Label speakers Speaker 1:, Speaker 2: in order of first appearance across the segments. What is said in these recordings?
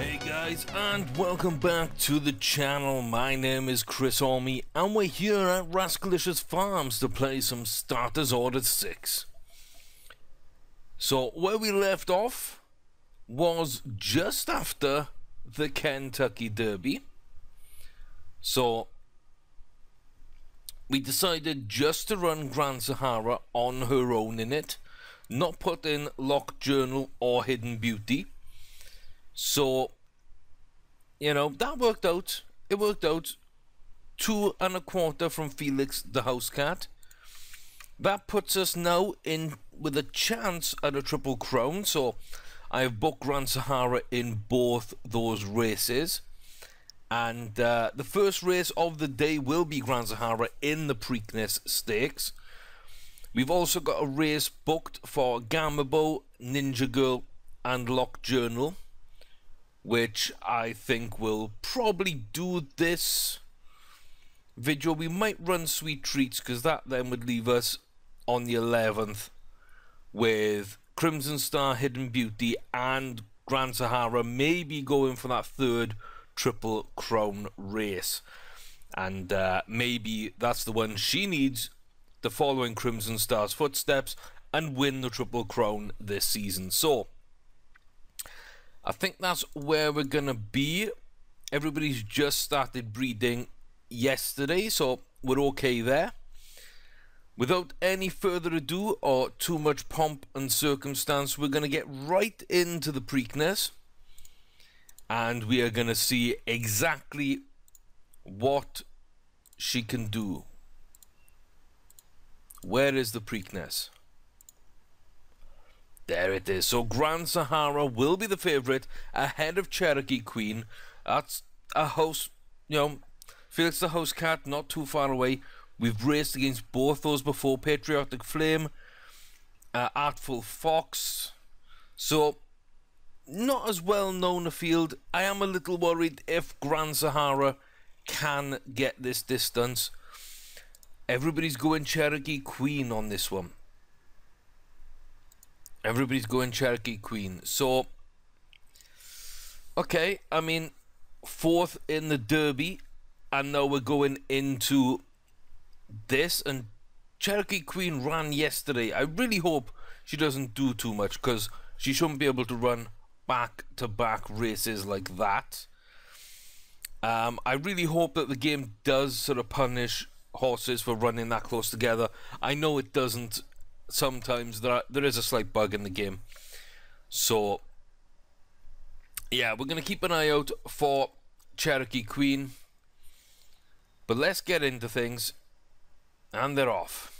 Speaker 1: Hey guys, and welcome back to the channel. My name is Chris Ormie, and we're here at Rascalicious Farms to play some Starters Order 6. So, where we left off was just after the Kentucky Derby. So, we decided just to run Grand Sahara on her own in it, not put in Lock Journal or Hidden Beauty. So, you know, that worked out. It worked out. Two and a quarter from Felix the House Cat. That puts us now in with a chance at a Triple Crown. So, I have booked Grand Sahara in both those races. And uh, the first race of the day will be Grand Sahara in the Preakness Stakes. We've also got a race booked for Gamabo, Ninja Girl, and Lock Journal which I think will probably do this video. We might run Sweet Treats because that then would leave us on the 11th with Crimson Star, Hidden Beauty, and Grand Sahara maybe going for that third Triple Crown race. And uh, maybe that's the one she needs to follow in Crimson Star's footsteps and win the Triple Crown this season. So, I think that's where we're gonna be. Everybody's just started breeding yesterday, so we're okay there. Without any further ado or too much pomp and circumstance, we're going to get right into the Preakness. And we are going to see exactly what she can do. Where is the Preakness? There it is. So Grand Sahara will be the favourite ahead of Cherokee Queen. That's a host, you know, Felix the host cat, not too far away. We've raced against both those before. Patriotic Flame, uh, Artful Fox. So, not as well known a field. I am a little worried if Grand Sahara can get this distance. Everybody's going Cherokee Queen on this one. Everybody's going Cherokee Queen. So, okay, I mean, fourth in the Derby, and now we're going into this. And Cherokee Queen ran yesterday. I really hope she doesn't do too much because she shouldn't be able to run back to back races like that. Um, I really hope that the game does sort of punish horses for running that close together. I know it doesn't sometimes there are, there is a slight bug in the game. So yeah, we're gonna keep an eye out for Cherokee Queen. But let's get into things. And they're off.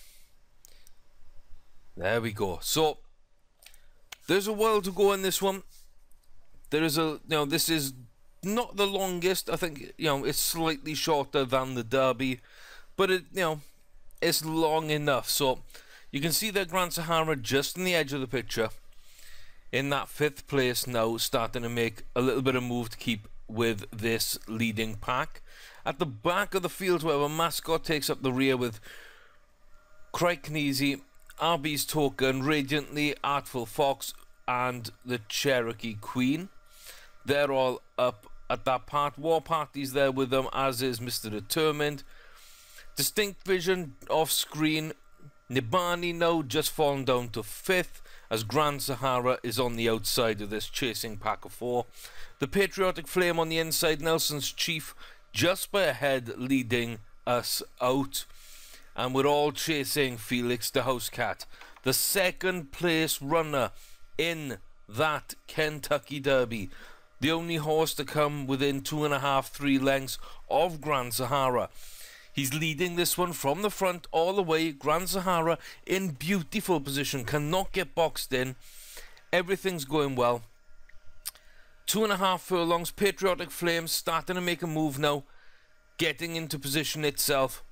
Speaker 1: There we go. So there's a while to go in this one. There is a you know this is not the longest. I think you know it's slightly shorter than the Derby, but it you know it's long enough. So you can see that Grand Sahara just in the edge of the picture in that fifth place now starting to make a little bit of move to keep with this leading pack. At the back of the field where Mascot takes up the rear with Crikneasy, Arby's Token, Radiantly, Artful Fox and the Cherokee Queen. They're all up at that part. War Party's there with them as is Mr. Determined. Distinct Vision off screen Nibani now just fallen down to fifth as Grand Sahara is on the outside of this chasing pack of four. The Patriotic Flame on the inside, Nelson's Chief just by a head leading us out. And we're all chasing Felix the House Cat, the second place runner in that Kentucky Derby. The only horse to come within two and a half, three lengths of Grand Sahara. He's leading this one from the front all the way. Grand Sahara in beautiful position, cannot get boxed in. Everything's going well. Two and a half furlongs. Patriotic Flames starting to make a move now, getting into position itself.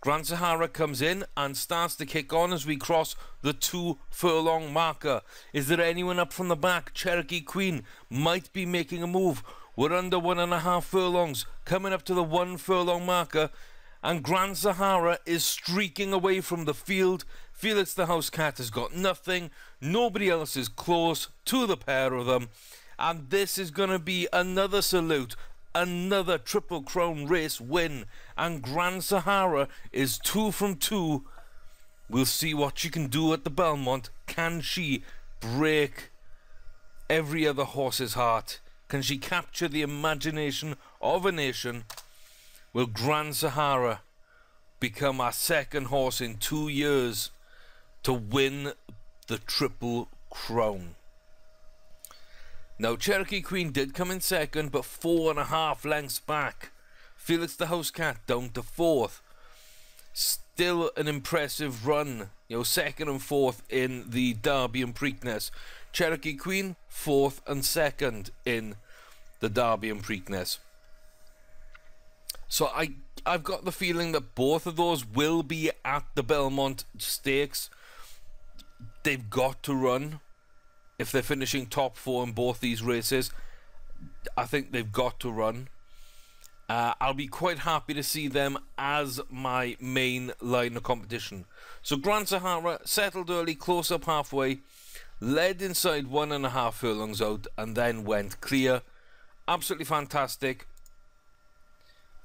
Speaker 1: Grand Sahara comes in and starts to kick on as we cross the two furlong marker. Is there anyone up from the back? Cherokee Queen might be making a move. We're under one and a half furlongs, coming up to the one furlong marker and Grand Sahara is streaking away from the field. Felix the House Cat has got nothing. Nobody else is close to the pair of them. And this is going to be another salute, another Triple Crown race win. And Grand Sahara is two from two. We'll see what she can do at the Belmont. Can she break every other horse's heart? Can she capture the imagination of a nation? Will Grand Sahara become our second horse in two years to win the Triple Crown? Now, Cherokee Queen did come in second, but four and a half lengths back. Felix the House Cat down to fourth. Still an impressive run. You know, second and fourth in the Derby and Preakness. Cherokee Queen, fourth and second in the Derby and Preakness. So I I've got the feeling that both of those will be at the Belmont Stakes. They've got to run if they're finishing top four in both these races. I think they've got to run. Uh, I'll be quite happy to see them as my main line of competition. So Grand Sahara settled early, close up halfway, led inside one and a half furlongs out, and then went clear. Absolutely fantastic.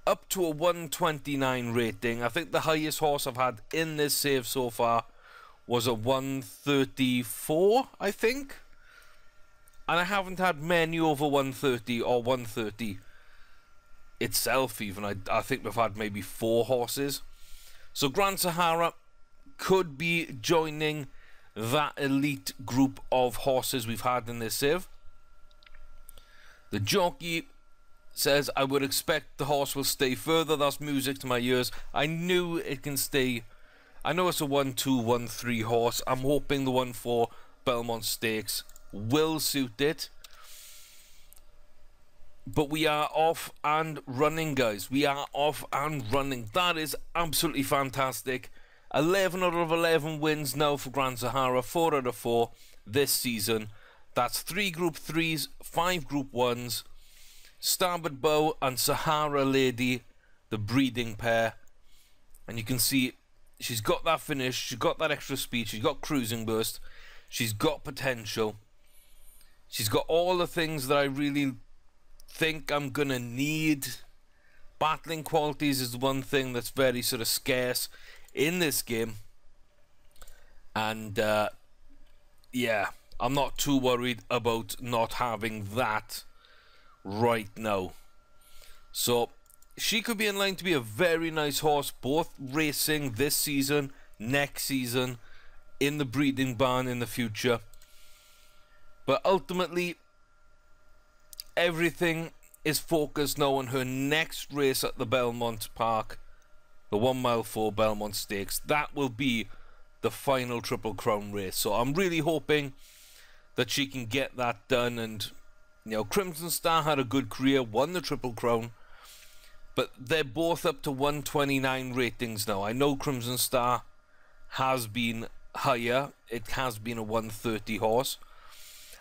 Speaker 1: Up to a 129 rating. I think the highest horse I've had in this save so far was a 134, I think. And I haven't had many over 130 or 130 itself, even. I, I think we've had maybe four horses. So Grand Sahara could be joining that elite group of horses we've had in this save. The jockey says, I would expect the horse will stay further. That's music to my ears. I knew it can stay I know it's a 1 2 1 3 horse. I'm hoping the 1 4 Belmont Stakes will suit it. But we are off and running, guys. We are off and running. That is absolutely fantastic. 11 out of 11 wins now for Grand Sahara. 4 out of 4 this season. That's 3 Group 3s, 5 Group 1s. Starboard Bow and Sahara Lady, the breeding pair. And you can see she's got that finish, she's got that extra speed, she's got cruising burst, she's got potential. She's got all the things that I really think I'm gonna need. Battling qualities is one thing that's very sort of scarce in this game. And uh, yeah, I'm not too worried about not having that right now. So she could be in line to be a very nice horse, both racing this season, next season, in the breeding barn in the future. But ultimately, everything is focused now on her next race at the Belmont Park, the one mile four Belmont Stakes. That will be the final Triple Crown race. So I'm really hoping that she can get that done. And, you know, Crimson Star had a good career, won the Triple Crown. But they're both up to 129 ratings now. I know Crimson Star has been higher. It has been a 130 horse.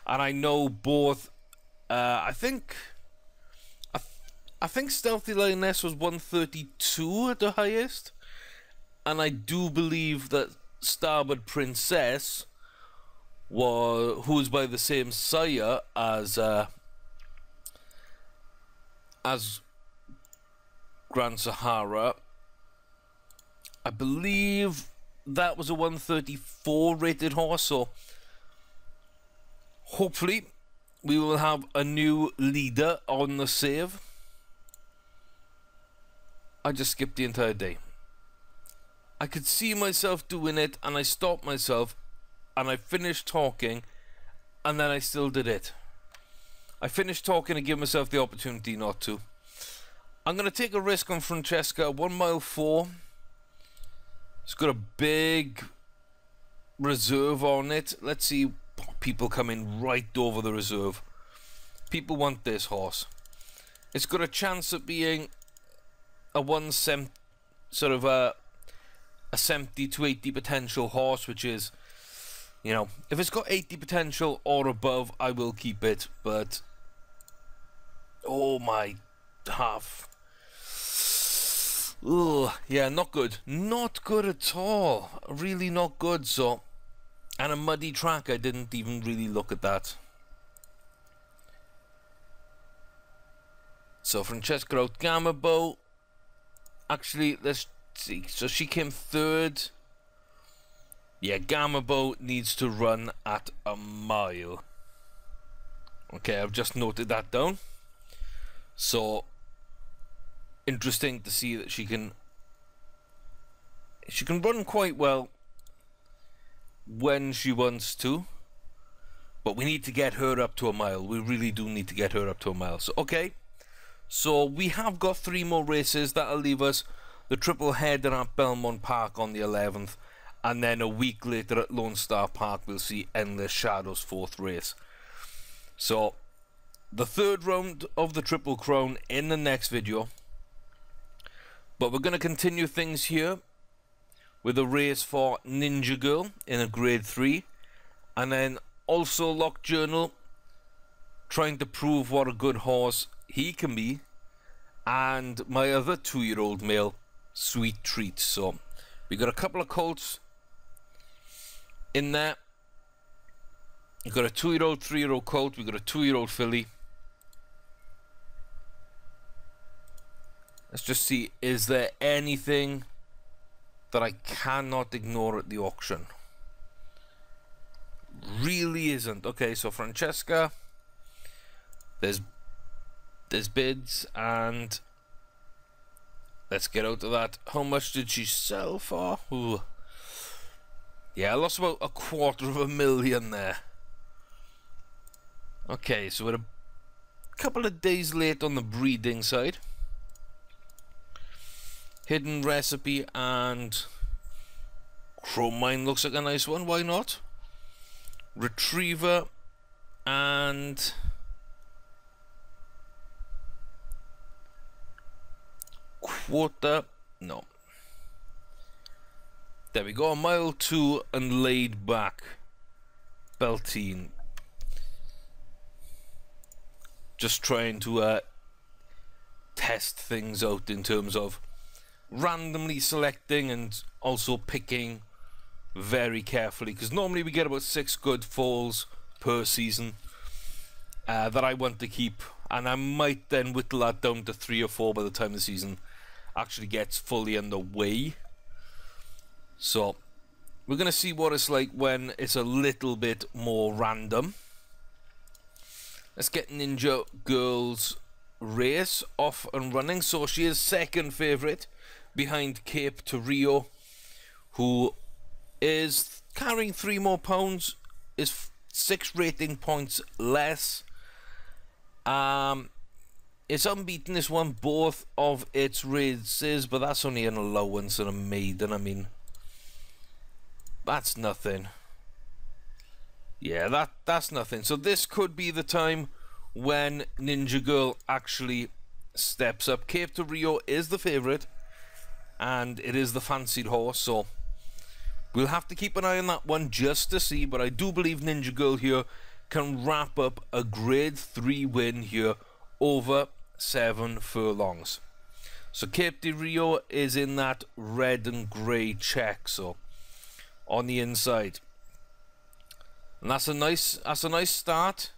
Speaker 1: And I know both, uh, I think, I, I think Stealthy Lioness was 132 at the highest. And I do believe that Starboard Princess was, who is by the same sire as, uh, as Grand Sahara. I believe that was a 134 rated horse, so hopefully we will have a new leader on the save. I just skipped the entire day. I could see myself doing it and I stopped myself and I finished talking and then I still did it. I finished talking to give myself the opportunity not to. I'm going to take a risk on Francesca. One mile four. It's got a big reserve on it. Let's see people coming right over the reserve. People want this horse. It's got a chance of being a one sem sort of a a 70 to 80 potential horse, which is, you know, if it's got 80 potential or above, I will keep it. But oh my half Ugh, yeah, not good. Not good at all. Really not good, so... And a muddy track, I didn't even really look at that. So Francesca Gamma Bow. Actually, let's see. So she came third. Yeah, Gamma Bow needs to run at a mile. Okay, I've just noted that down. So, interesting to see that she can she can run quite well when she wants to. But we need to get her up to a mile. We really do need to get her up to a mile. So, okay. So, we have got three more races. That'll leave us the triple header at Belmont Park on the 11th. And then a week later at Lone Star Park, we'll see Endless Shadows' fourth race. So, the third round of the Triple Crown in the next video. But we're going to continue things here with a race for Ninja Girl in a grade 3 and then also Lock Journal trying to prove what a good horse he can be and my other two-year-old male Sweet Treat so we got a couple of colts in there we got a two-year-old three-year-old colt We've got a two-year-old filly let's just see is there anything that I cannot ignore at the auction. Really isn't. Okay, so Francesca, there's there's bids and let's get out of that. How much did she sell for? Ooh. Yeah, I lost about a quarter of a million there. Okay, so we're a couple of days late on the breeding side. Hidden recipe and Chrome Mine looks like a nice one, why not? Retriever and Quarter, no. There we go, a mile two and laid back. Beltine. Just trying to uh, test things out in terms of randomly selecting and also picking very carefully because normally we get about six good falls per season uh, that I want to keep and I might then whittle that down to three or four by the time the season actually gets fully underway so we're gonna see what it's like when it's a little bit more random let's get Ninja Girls race off and running so she is second favorite behind Cape to Rio, who is carrying three more pounds, is six rating points less. Um, it's unbeaten this one both of its races, but that's only an allowance and a maiden. I mean, that's nothing. Yeah, that that's nothing. So this could be the time when Ninja Girl actually steps up. Cape to Rio is the favourite and it is the fancied horse, so we'll have to keep an eye on that one just to see. But I do believe Ninja Girl here can wrap up a grade 3 win here over 7 furlongs. So Cape de Rio is in that red and grey check, so on the inside. And that's a nice that's a nice start.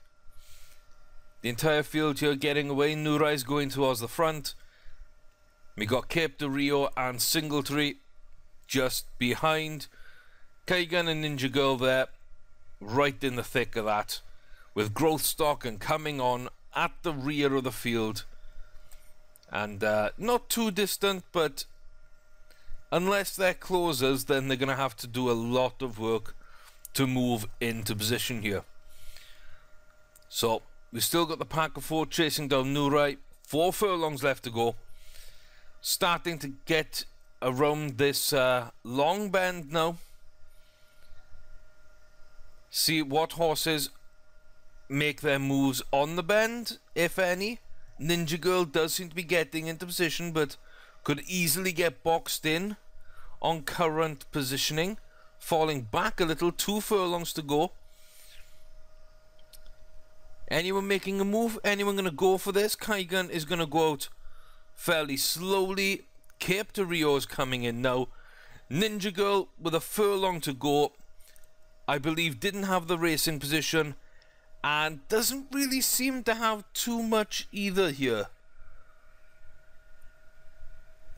Speaker 1: The entire field here getting away. Nura is going towards the front. We got Cape de Rio and Singletree just behind. Kagan and Ninja Girl there, right in the thick of that, with Growth Stock and coming on at the rear of the field. And uh, not too distant, but unless they're closers, then they're going to have to do a lot of work to move into position here. So, we've still got the pack of four chasing down Nurai. Four furlongs left to go starting to get around this uh, long bend now. See what horses make their moves on the bend, if any. Ninja Girl does seem to be getting into position, but could easily get boxed in on current positioning. Falling back a little, two furlongs to go. Anyone making a move? Anyone going to go for this? Kaigan is going to go out fairly slowly. Cape de Rio is coming in now. Ninja Girl with a furlong to go, I believe didn't have the racing position and doesn't really seem to have too much either here.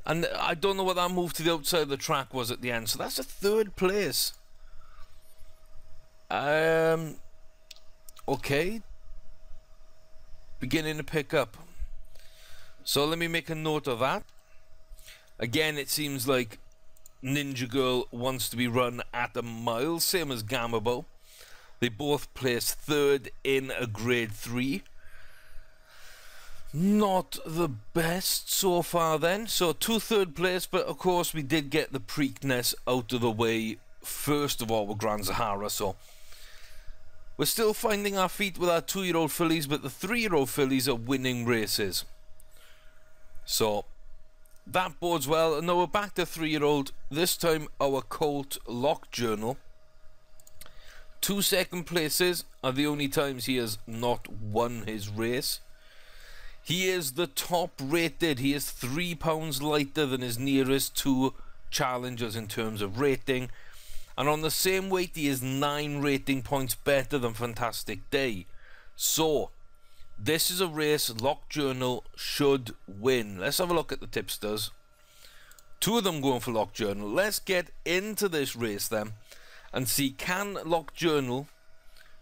Speaker 1: And I don't know what that move to the outside of the track was at the end. So that's a third place. Um, okay. Beginning to pick up. So let me make a note of that. Again, it seems like Ninja Girl wants to be run at a mile, same as Gammabo. They both placed third in a grade 3. Not the best so far then. So two third place, but of course we did get the Preakness out of the way first of all with Grand Sahara, so we're still finding our feet with our two-year-old fillies, but the three-year-old fillies are winning races. So that bodes well. And now we're back to three-year-old. This time our Colt Lock Journal. Two second places are the only times he has not won his race. He is the top rated. He is three pounds lighter than his nearest two challengers in terms of rating. And on the same weight, he is nine rating points better than Fantastic Day. So, this is a race Lock Journal should win. Let's have a look at the tipsters. Two of them going for Lock Journal. Let's get into this race then and see can Lock Journal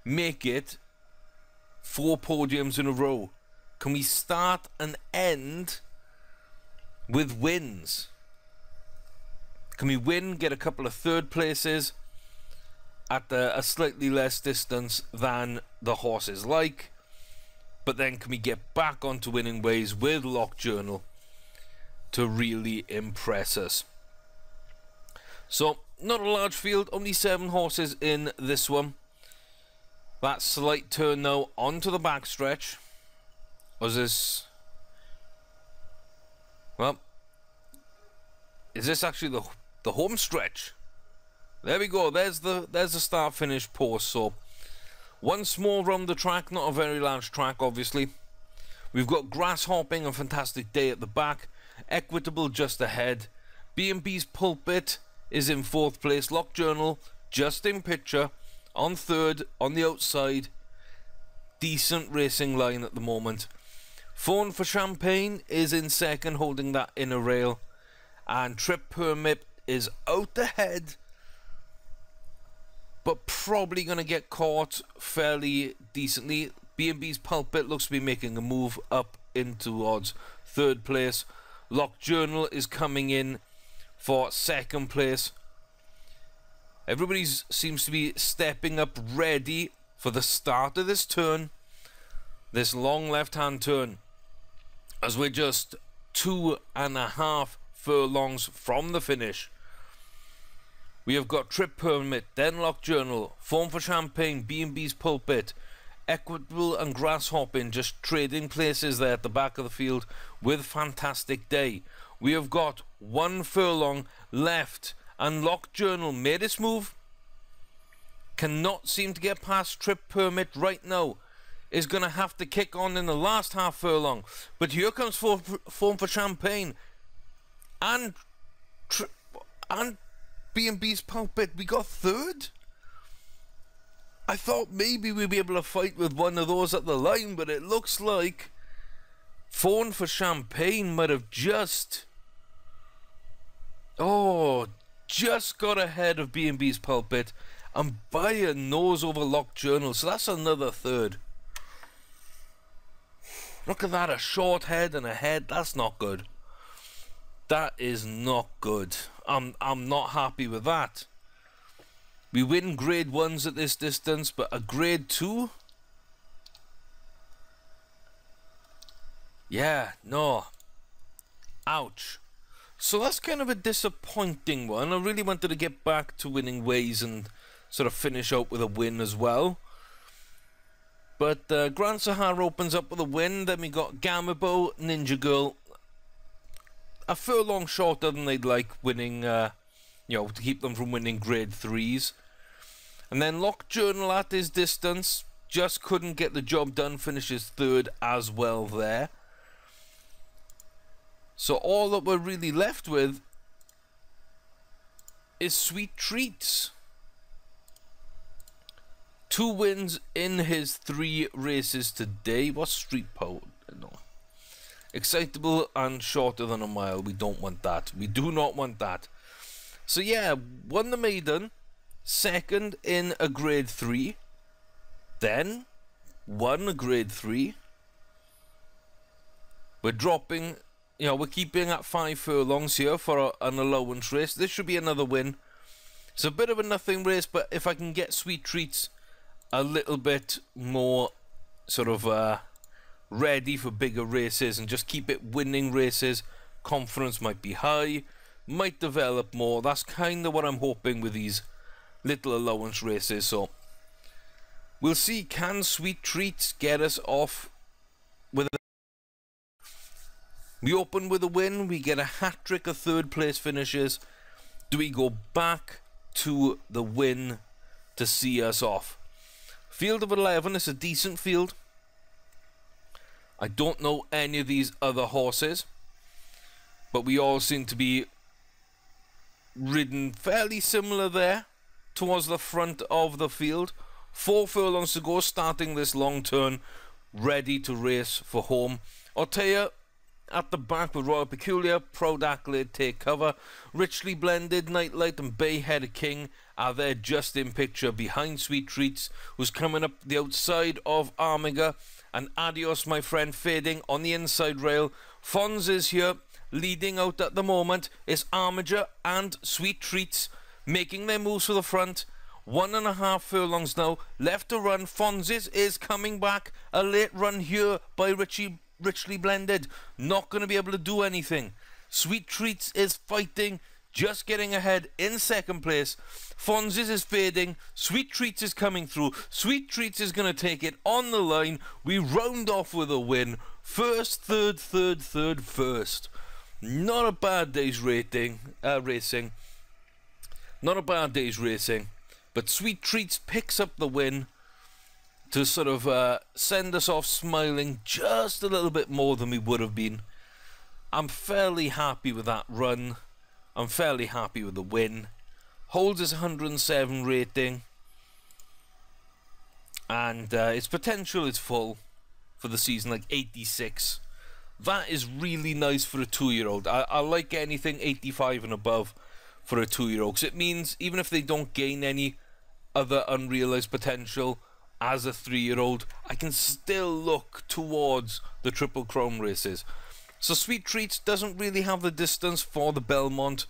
Speaker 1: make it four podiums in a row? Can we start and end with wins? Can we win, get a couple of third places at a, a slightly less distance than the horses like? But then can we get back onto winning ways with Lock Journal to really impress us? So, not a large field, only seven horses in this one. That slight turn now onto the backstretch. Was this... Well, is this actually the the home stretch? There we go. There's the there's the start finish post. So one small round the track, not a very large track, obviously. We've got Grasshopping, a fantastic day at the back. Equitable just ahead. B&B's pulpit is in fourth place. Lock Journal just in picture on third on the outside. Decent racing line at the moment. Phone for Champagne is in second, holding that inner rail. And Trip Permit is out ahead, but probably going to get caught fairly decently. B&B's Pulpit looks to be making a move up in towards third place. Lock Journal is coming in for second place. Everybody seems to be stepping up ready for the start of this turn. This long left-hand turn as we're just two and a half furlongs from the finish. We have got Trip Permit, Denlock Journal, Form for Champagne, B&B's Pulpit, Equitable and Grasshopping just trading places there at the back of the field with Fantastic Day. We have got one furlong left and Lock Journal made its move. Cannot seem to get past Trip Permit right now is going to have to kick on in the last half furlong. But here comes form for Champagne and and B&B's pulpit. We got third. I thought maybe we'd be able to fight with one of those at the line, but it looks like Phone for Champagne might have just oh just got ahead of B&B's pulpit and by a nose over Lock Journal. So that's another third. Look at that, a short head and a head. That's not good. That is not good. I'm I'm not happy with that. We win grade ones at this distance, but a grade two? Yeah, no. Ouch. So that's kind of a disappointing one. I really wanted to get back to winning ways and sort of finish up with a win as well. But uh, Grand Sahara opens up with a win. Then we got Gammabo, Ninja Girl, a furlong shorter than they'd like, winning, uh, you know, to keep them from winning grade threes. And then Lock Journal at his distance just couldn't get the job done, finishes third as well there. So all that we're really left with is Sweet Treats. Two wins in his three races today. What's Street Power? No. Excitable and shorter than a mile. We don't want that. We do not want that. So yeah, won the maiden, second in a grade 3, then won a grade 3. We're dropping, you know, we're keeping at 5 furlongs here for a, an allowance race. This should be another win. It's a bit of a nothing race, but if I can get sweet treats a little bit more sort of uh, ready for bigger races and just keep it winning races, confidence might be high, might develop more. That's kind of what I'm hoping with these little allowance races. So we'll see. Can sweet treats get us off with a we open with a win, we get a hat trick of third place finishes. Do we go back to the win to see us off? Field of 11 is a decent field. I don't know any of these other horses, but we all seem to be ridden fairly similar there towards the front of the field. Four furlongs to go, starting this long turn, ready to race for home. Ortea at the back with Royal Peculiar, Proud Accolade take cover. Richly blended, Nightlight and Bay Headed King are there just in picture behind Sweet Treats, who's coming up the outside of Armiger. And Adios, my friend, fading on the inside rail. Fons is here, leading out at the moment. Is Armiger and Sweet Treats making their moves for the front. One and a half furlongs now left to run. Fonzes is coming back. A late run here by Richie richly blended. Not going to be able to do anything. Sweet Treats is fighting, just getting ahead in second place. Fonzes is fading. Sweet Treats is coming through. Sweet Treats is going to take it on the line. We round off with a win. First, third, third, third, first. Not a bad day's rating, uh, racing. Not a bad day's racing. But Sweet Treats picks up the win to sort of uh, send us off smiling just a little bit more than we would have been. I'm fairly happy with that run. I'm fairly happy with the win. Holds his 107 rating. And uh, its potential is full for the season, like 86. That is really nice for a two-year-old. I, I like anything 85 and above for a two-year-old. Because it means even if they don't gain any other unrealized potential as a three-year-old, I can still look towards the Triple Crown races. So Sweet Treats doesn't really have the distance for the Belmont,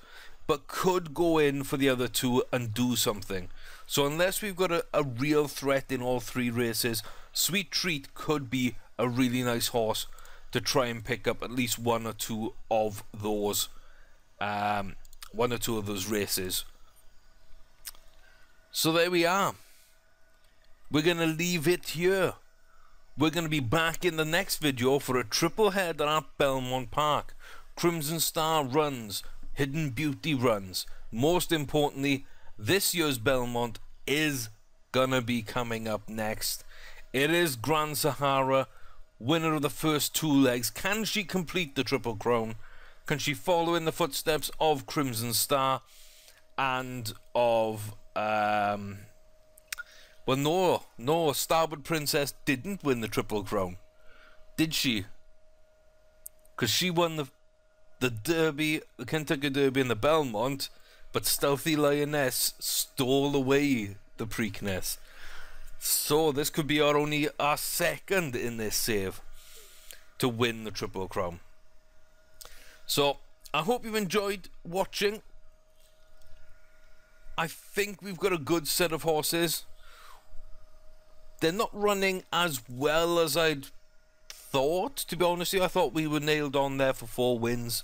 Speaker 1: but could go in for the other two and do something. So unless we've got a, a real threat in all three races, Sweet Treat could be a really nice horse to try and pick up at least one or two of those um, one or two of those races. So there we are. We're going to leave it here. We're going to be back in the next video for a triple header at Belmont Park. Crimson Star runs, Hidden Beauty runs. Most importantly, this year's Belmont is going to be coming up next. It is Grand Sahara, winner of the first two legs. Can she complete the Triple Crown? Can she follow in the footsteps of Crimson Star and of um, well, no, no, Starboard Princess didn't win the Triple Crown, did she? Because she won the the Derby, the Kentucky Derby, and the Belmont, but Stealthy Lioness stole away the Preakness. So this could be our only our second in this save to win the Triple Crown. So I hope you've enjoyed watching. I think we've got a good set of horses. They're not running as well as I'd thought, to be honest with you. I thought we were nailed on there for four wins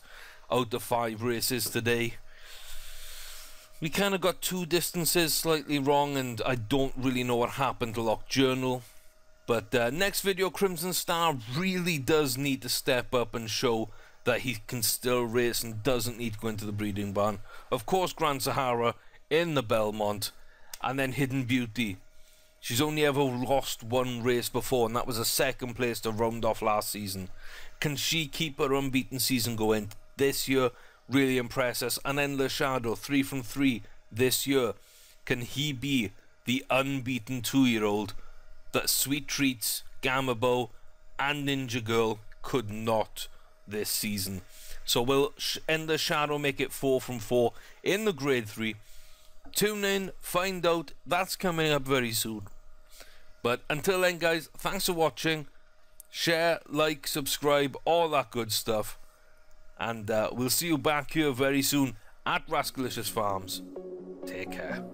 Speaker 1: out of five races today. We kind of got two distances slightly wrong, and I don't really know what happened to Lock Journal. But uh, next video, Crimson Star really does need to step up and show that he can still race and doesn't need to go into the breeding barn. Of course, Grand Sahara in the Belmont, and then Hidden Beauty She's only ever lost one race before, and that was a second place to round off last season. Can she keep her unbeaten season going this year? Really impress us. And then Shadow, three from three this year. Can he be the unbeaten two-year-old that Sweet Treats, Gamma Bow, and Ninja Girl could not this season. So will Ender Shadow make it 4 from 4 in the Grade 3? Tune in, find out. That's coming up very soon. But until then, guys, thanks for watching. Share, like, subscribe, all that good stuff. And uh, we'll see you back here very soon at Rascalicious Farms. Take care.